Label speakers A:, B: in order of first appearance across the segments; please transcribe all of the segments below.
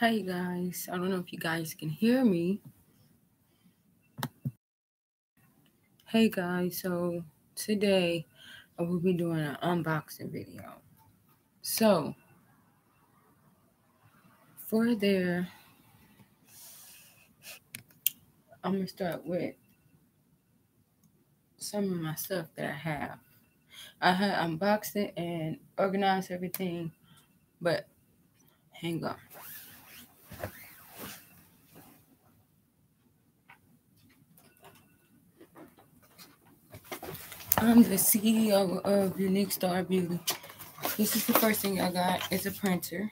A: Hey guys, I don't know if you guys can hear me. Hey guys, so today I will be doing an unboxing video. So, for there, I'm gonna start with some of my stuff that I have. I had unboxed it and organized everything, but hang on. I'm the CEO of Unique Star Beauty. This is the first thing I got. It's a printer.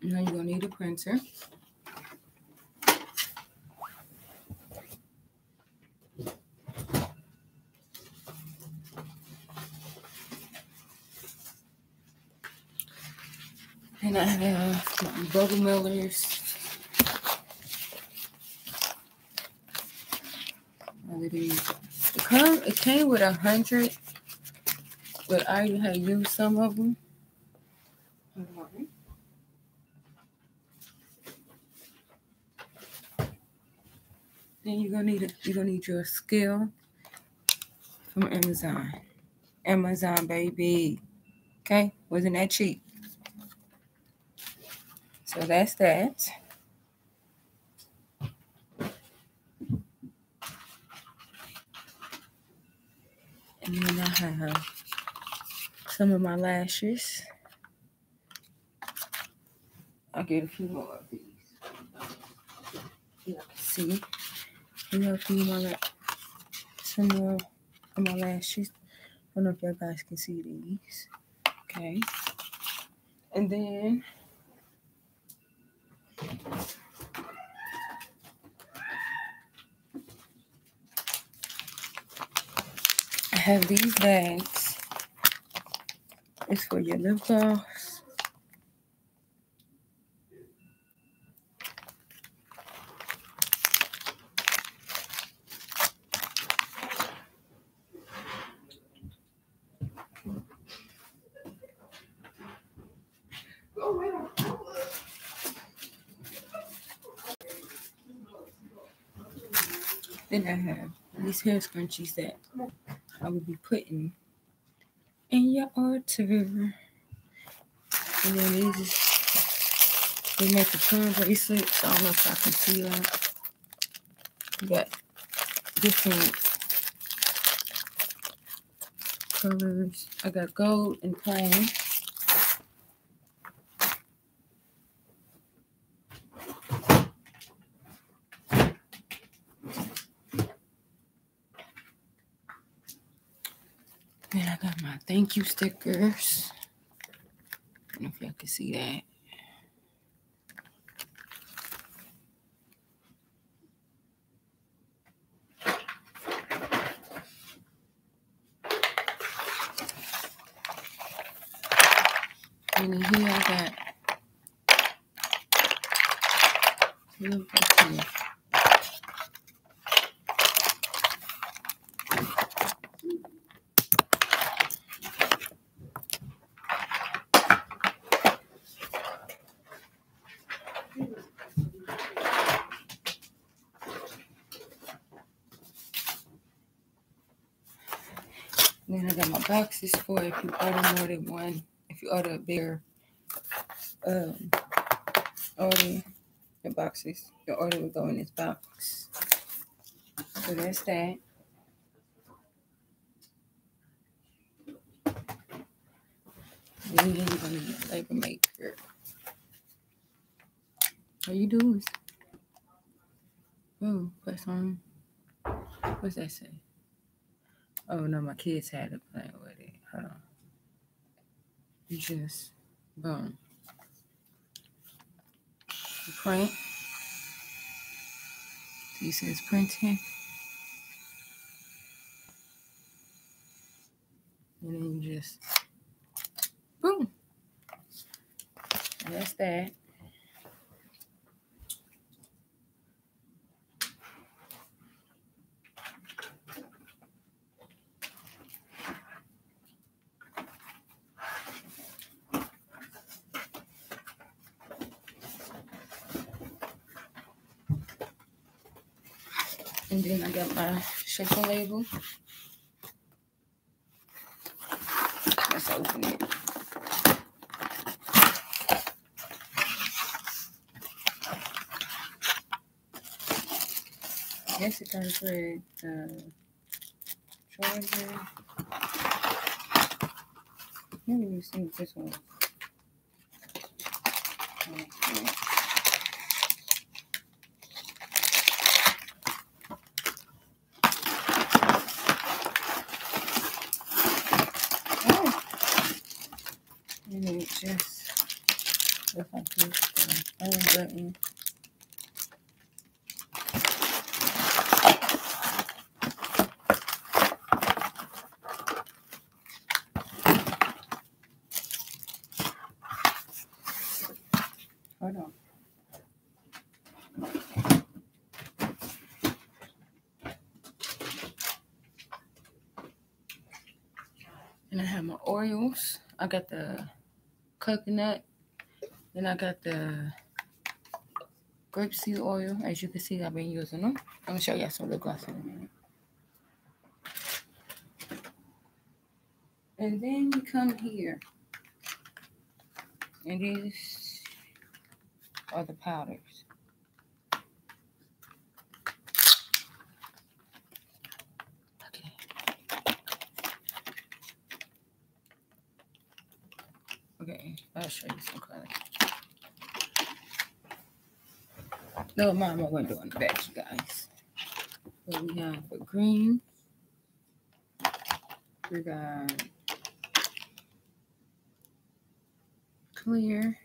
A: Now you're gonna need a printer. And I have bubble mailers. It, come, it came with a hundred, but I had used some of them. Then you're gonna need a, you're gonna need your scale from Amazon. Amazon baby. Okay, wasn't that cheap? So that's that. And then Have some of my lashes. I'll get a few more of these. You can see. A few more, some more of my lashes. I don't know if y'all guys can see these. Okay. And then have these bags. It's for your lip gloss. Then I have these hair scrunchies that I will be putting in your altar. And then these is, they make a turn bracelet. I don't know if I can see that. You got different colors. I got gold and plain. My thank you stickers. I don't know if y'all can see that. And then here I got little here. Then I got my boxes for if you order more than one. If you order a bigger um, order, your boxes, your order will go in this box. So that's that. Then you're gonna a label maker. How you doing? Oh, press on. What's that say? Oh no, my kids had it playing with it. Hold on. You just boom. You print. See, says printing. And then you just boom. And that's that. And then I got my shaker label. Let's open it. Yes, it comes with the charger. Let me see what this one. Okay. Oh. And it just looks like this. The on button. Hold on. And I have my Oreos. I got the coconut. Then I got the grapeseed oil. As you can see, I've been using them. I'm gonna show you some lip gloss in a minute. And then you come here. And these are the powders. Okay. Okay, I'll show you some color. No, mom, I went doing the back, you guys. So we have the green. We got clear.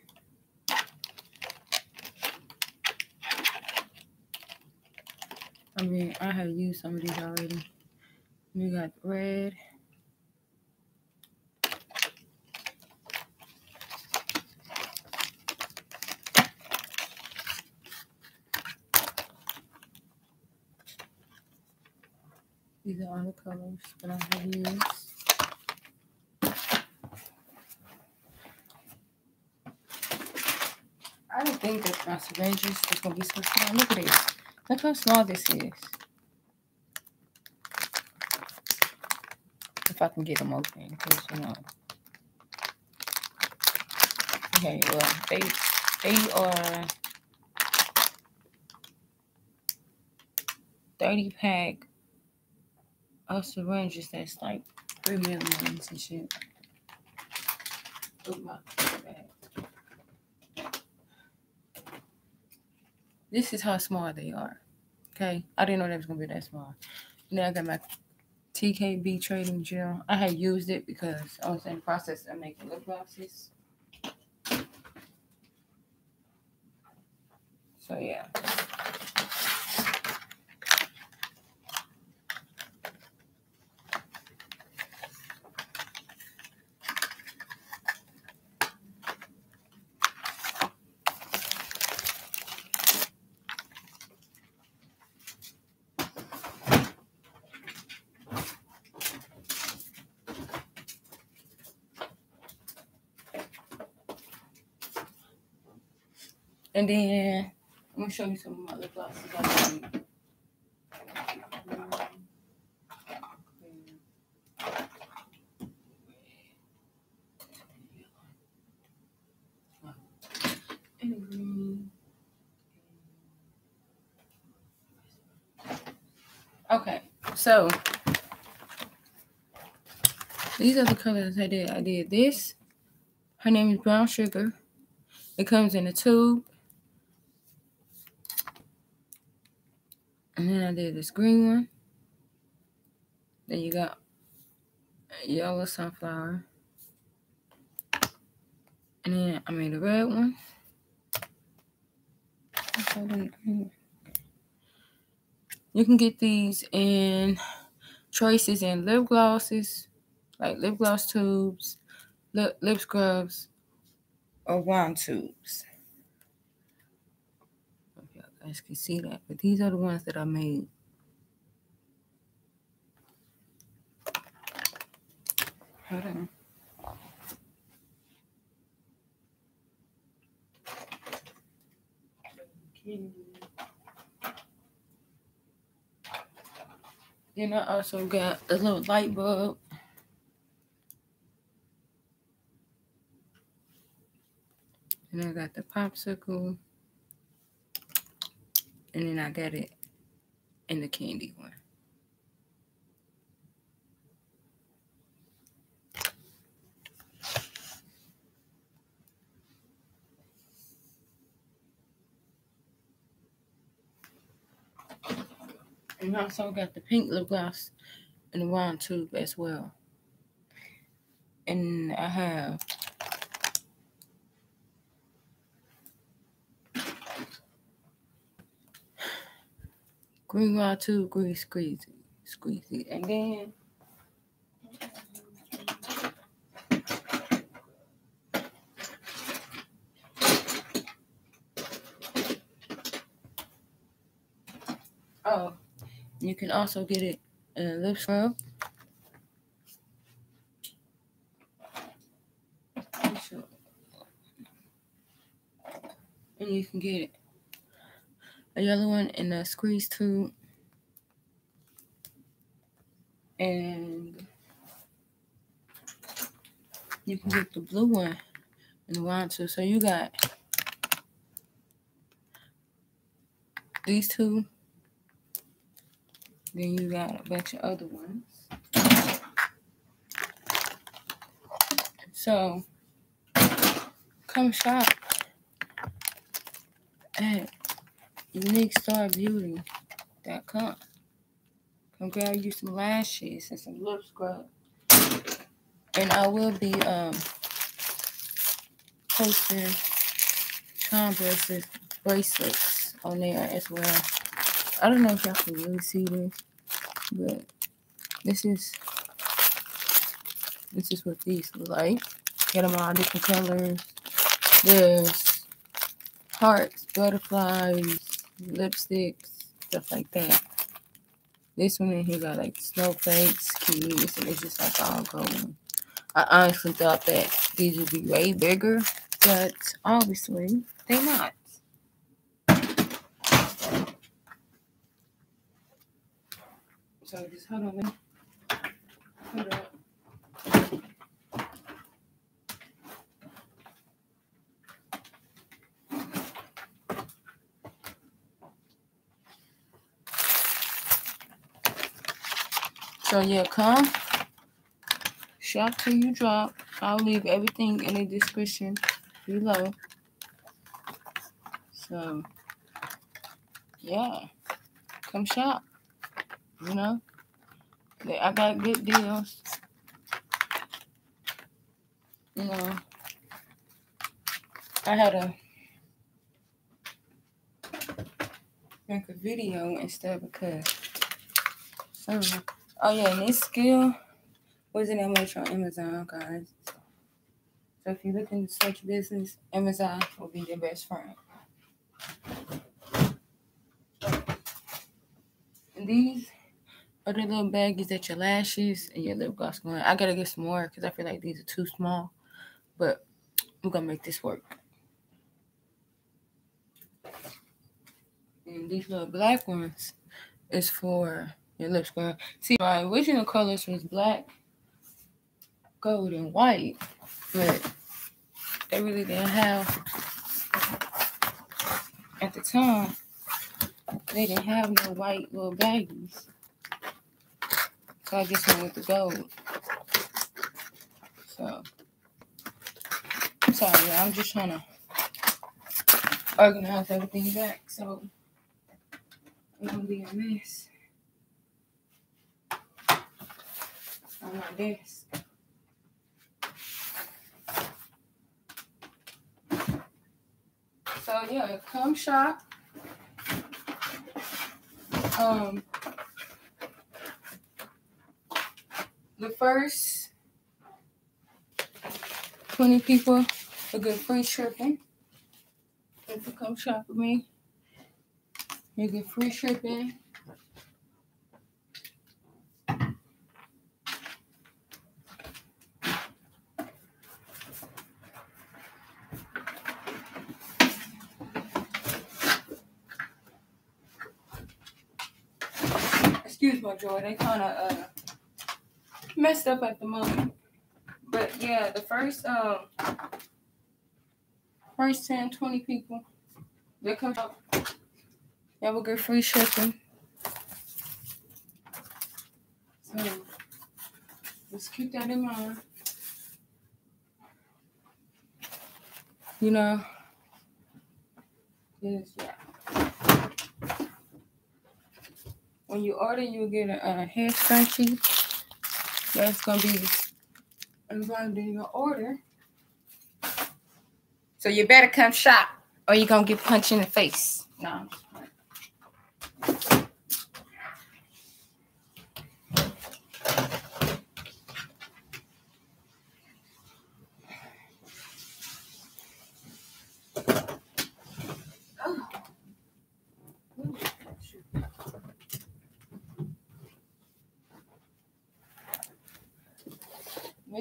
A: I mean, I have used some of these already. We got red. These are all the colors that I have used. I don't think that my syringes is gonna be so small. Look at this. Look how small this is. If I can get them open, because you know. Okay, well, they they are thirty pack of syringes. That's like three milligrams and shit. Look my. This is how small they are. Okay. I didn't know they was gonna be that small. Now I got my TKB trading gel. I had used it because I was in the process of making lip glosses. So yeah. And then I'm gonna show you some of my lip glosses I made. And green. Okay, so these are the colors I did. I did this. Her name is Brown Sugar. It comes in a tube. And then I did this green one. Then you got yellow sunflower. And then I made a red one. You can get these in choices in lip glosses, like lip gloss tubes, lip, lip scrubs, or wand tubes. Y'all guys can see that, but these are the ones that I made. Hold on. Then I also got a little light bulb. And I got the popsicle. And then I got it in the candy one. And I also got the pink lip gloss in the round tube as well. And I have green round tube, green squeezy, squeezy. And then Oh, you can also get it in a lip scrub. And you can get it a yellow one in a squeeze tube. And you can get the blue one in the round too. So you got these two then you got a bunch of other ones. So come shop at uniquestarbeauty.com. Come grab you some lashes and some lip scrub. And I will be um posting bracelets bracelets on there as well. I don't know if y'all can really see this, but this is this is what these look like. Get them all different colors. There's hearts, butterflies, lipsticks, stuff like that. This one in here got like snowflakes, keys, and it's just like all going. I honestly thought that these would be way bigger, but obviously they're not. So just hold on. Hold up. So yeah, come shop till you drop. I'll leave everything in the description below. So yeah, come shop. You know, I got good deals. You know, I had a make a video instead because some oh yeah, and this skill wasn't that much on Amazon, guys. So if you're looking to switch business, Amazon will be your best friend. And these are the little baggies that your lashes and your lip gloss going. I gotta get some more because I feel like these are too small. But we're gonna make this work. And these little black ones is for your lips going. See, my original colors was black, gold, and white, but they really didn't have at the time. They didn't have no white little baggies. So I just went with the gold. So, I'm sorry, I'm just trying to organize everything back. So, going to be a mess on my desk. So, yeah, come shop. Um, the first 20 people will get free shipping. If you come shop with me, you get free shipping. Excuse my joy, they kind of uh messed up at the moment. But yeah, the first um first 10, 20 people that come up, y'all will get free shipping. So let's keep that in mind. You know, yeah. When you order, you'll get a, a hair scrunchie. That's gonna be involved in your order. So you better come shop or you're gonna get punched in the face. No,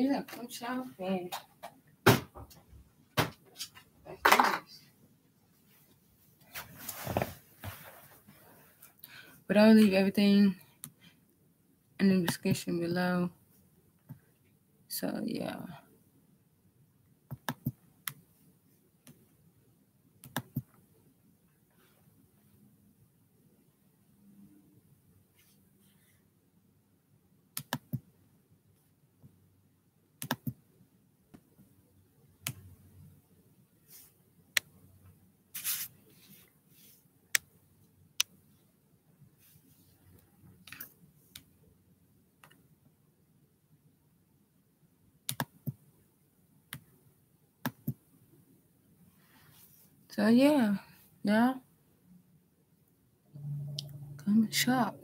A: Mira, come shopping. But I'll leave everything in the description below. So yeah. So yeah, yeah. Come and shop.